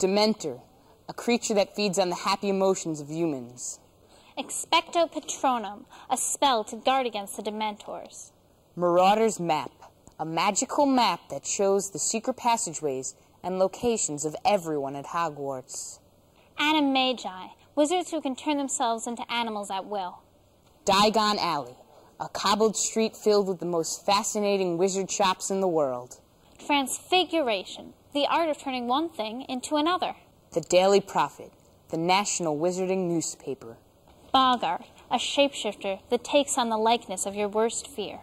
Dementor, a creature that feeds on the happy emotions of humans. Expecto Patronum, a spell to guard against the Dementors. Marauder's Map, a magical map that shows the secret passageways and locations of everyone at Hogwarts. Animagi, wizards who can turn themselves into animals at will. Diagon Alley, a cobbled street filled with the most fascinating wizard shops in the world. Transfiguration, the art of turning one thing into another. The Daily Prophet, the national wizarding newspaper. Boggart, a shapeshifter that takes on the likeness of your worst fear.